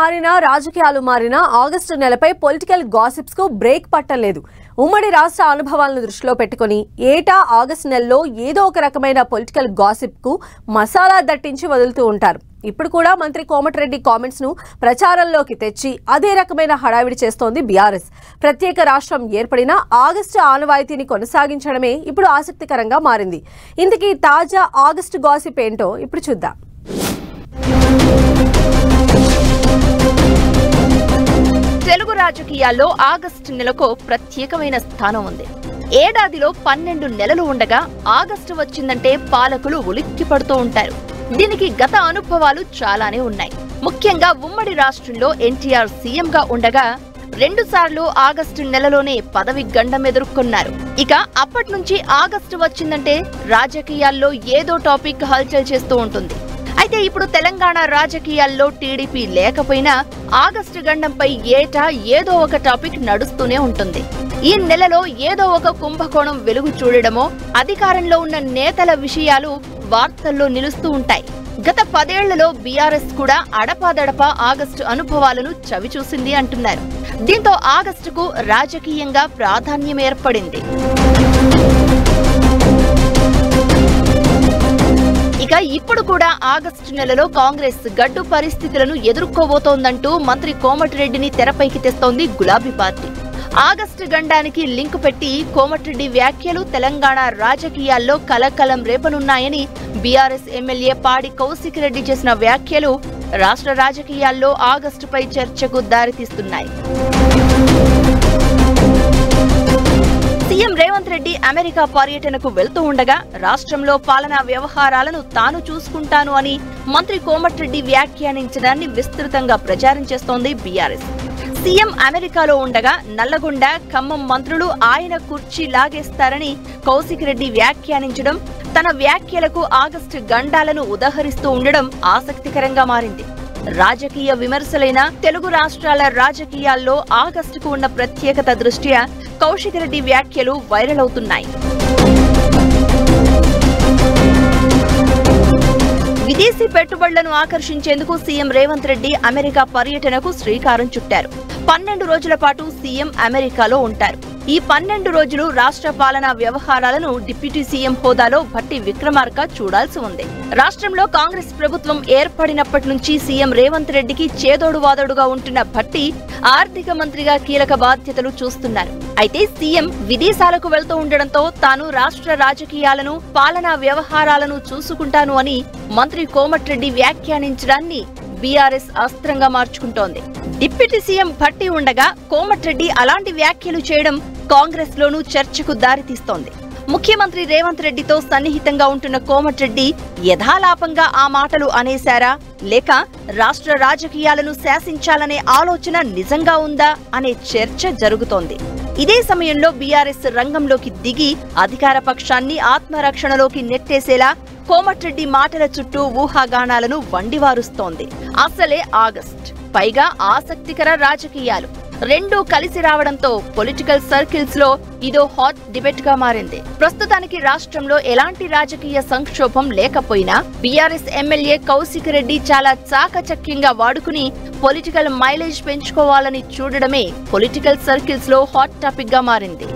మారినా రాజకీయాలు మారినా ఆగస్టు నెలపై పొలిటికల్ గాసిప్స్కు బ్రేక్ పట్టలేదు. ఉమ్మడి రాష్ట్ర అనుభవాలను దృష్టిలో పెట్టుకుని ఏటా ఆగస్టు నెలలో ఏదో ఒక రకమైన పొలిటికల్ గాసిప్కు మసాలా దట్టించి వదులుతూ ఉంటారు. ఇప్పుడు కూడా మంత్రి కోమటిరెడ్డి కామెంట్స్ను ప్రచారంలోకి తెచ్చి అదే రకమైన హడావిడి చేస్తోంది బీఆర్ఎస్. ప్రత్యేక రాష్ట్రం ఏర్పడినా ఆగస్టు ఆనవాయితీని కొనసాగించడమే ఇప్పుడు ఆసక్తికరంగా మారింది. ఇంతకీ తాజా ఆగస్టు గాసిప్ ఏంటో ఇప్పుడు చూద్దాం. ఇండియాలో ఆగస్టు నెలకు ప్రత్యేకమైన స్థానం ఉంది. ఏడాదిలో పన్నెండు నెలలు ఉండగా ఆగస్టు వచ్చిందంటే పాలకులు ఉలిక్కి పడుతూ ఉంటారు. దీనికి గత అనుభవాలు చాలానే ఉన్నాయి. ముఖ్యంగా ఉమ్మడి రాష్ట్రంలో ఎన్టీఆర్ సీఎంగా ఉండగా రెండుసార్లు ఆగస్టు నెలలోనే పదవి గండం ఎదుర్కొన్నారు. ఇక అప్పటి నుంచి ఆగస్టు వచ్చిందంటే రాజకీయాల్లో ఏదో టాపిక్ హల్చల్ చేస్తూ ఉంటుంది. అయితే ఇప్పుడు తెలంగాణ రాజకీయాల్లో టీడీపీ లేకపోయినా ఆగస్టు గండంపై ఏటా ఏదో ఒక టాపిక్ నడుస్తూనే ఉంటుంది. ఈ నెలలో ఏదో ఒక కుంభకోణం వెలుగు చూడడమో అధికారంలో ఉన్న నేతల విషయాలు వార్తల్లో నిలుస్తూ ఉంటాయి. గత పదేళ్ళలో బీఆర్ఎస్ కూడా అడపాదడపా ఆగస్టు అనుభవాలను చవిచూసింది అంటున్నారు. దీంతో ఆగస్టుకు రాజకీయంగా ప్రాధాన్యం ఏర్పడింది. ఇక ఇప్పుడు కూడా ఆగస్టు నెలలో కాంగ్రెస్ గడ్డు పరిస్థితులను ఎదుర్కోబోతోందంటూ మంత్రి కోమటిరెడ్డిని తెరపైకి తెస్తోంది గులాబీ పార్టీ. ఆగస్టు గండానికి లింకు పెట్టి కోమటిరెడ్డి వ్యాఖ్యలు తెలంగాణ రాజకీయాల్లో కలకలం రేపనున్నాయని బీఆర్ఎస్ ఎమ్మెల్యే పాడి కౌశిక్ రెడ్డి చేసిన వ్యాఖ్యలు రాష్ట్ర రాజకీయాల్లో ఆగస్టుపై చర్చకు దారితీస్తున్నాయి. అమెరికా పర్యటనకు వెళ్తూ ఉండగా రాష్ట్రంలో పాలనా వ్యవహారాలను తాను చూసుకుంటాను అని మంత్రి కోమటిరెడ్డి వ్యాఖ్యానించడాన్ని విస్తృతంగా ప్రచారం చేస్తోంది బీఆర్ఎస్. సీఎం అమెరికాలో ఉండగా నల్లగొండ ఖమ్మం మంత్రులు ఆయన కుర్చీ లాగేస్తారని కౌశిక్ రెడ్డి వ్యాఖ్యానించడం తన వ్యాఖ్యలకు ఆగస్టు గండాలను ఉదహరిస్తూ ఉండడం ఆసక్తికరంగా మారింది. రాజకీయ విమర్శలైన తెలుగు రాష్ట్రాల రాజకీయాల్లో ఆగస్టుకు ఉన్న ప్రత్యేకత దృష్ట్యా కౌశిక్ రెడ్డి వ్యాఖ్యలు వైరల్ అవుతున్నాయి. విదేశీ పెట్టుబడులను ఆకర్షించేందుకు సీఎం రేవంత్ రెడ్డి అమెరికా పర్యటనకు శ్రీకారం చుట్టారు. పన్నెండు రోజుల పాటు సీఎం అమెరికాలో ఉంటారు. ఈ పన్నెండు రోజులు రాష్ట్ర పాలనా వ్యవహారాలను డిప్యూటీ సీఎం హోదాలో భట్టి విక్రమార్క చూడాల్సి ఉంది. రాష్ట్రంలో కాంగ్రెస్ ప్రభుత్వం ఏర్పడినప్పటి నుంచి సీఎం రేవంత్ రెడ్డికి చేదోడు వాదోడుగా ఉంటున్న భట్టి ఆర్థిక మంత్రిగా కీలక బాధ్యతలు చూస్తున్నారు. అయితే సీఎం విదేశాలకు వెళ్తూ ఉండడంతో తాను రాష్ట్ర రాజకీయాలను పాలనా వ్యవహారాలను చూసుకుంటాను అని మంత్రి కోమటిరెడ్డి వ్యాఖ్యానించడాన్ని బీఆర్ఎస్ అస్త్రంగా మార్చుకుంటోంది. డిప్యూటీ సీఎం భట్టి ఉండగా కోమటిరెడ్డి అలాంటి వ్యాఖ్యలు చేయడం కాంగ్రెస్ లోనూ చర్చకు దారితీస్తోంది. ముఖ్యమంత్రి రేవంత్ రెడ్డితో సన్నిహితంగా ఉంటున్న కోమటిరెడ్డి యథాలాపంగా ఆ మాటలు అనేశారా? లేక రాష్ట్ర రాజకీయాలను శాసించాలనే ఆలోచన నిజంగా ఉందా అనే చర్చ జరుగుతోంది. ఇదే సమయంలో బీఆర్ఎస్ రంగంలోకి దిగి అధికార పక్షాన్ని ఆత్మరక్షణలోకి నెట్టేసేలా కోమటిరెడ్డి మాటల చుట్టూ ఊహాగానాలను వండివారుస్తోంది. అసలే ఆగస్ట్. పైగా ఆసక్తికర రాజకీయాలు. రెండూ కలిసి రావడంతో పొలిటికల్ సర్కిల్స్లో ఇదో హాట్ డిబేట్గా మారింది. ప్రస్తుతానికి రాష్ట్రంలో ఎలాంటి రాజకీయ సంక్షోభం లేకపోయినా బీఆర్ఎస్ ఎమ్మెల్యే కౌశిక్ రెడ్డి చాలా చాకచక్యంగా వాడుకుని పొలిటికల్ మైలేజ్ పెంచుకోవాలని చూడడమే పొలిటికల్ సర్కిల్స్లో హాట్ టాపిక్గా మారింది.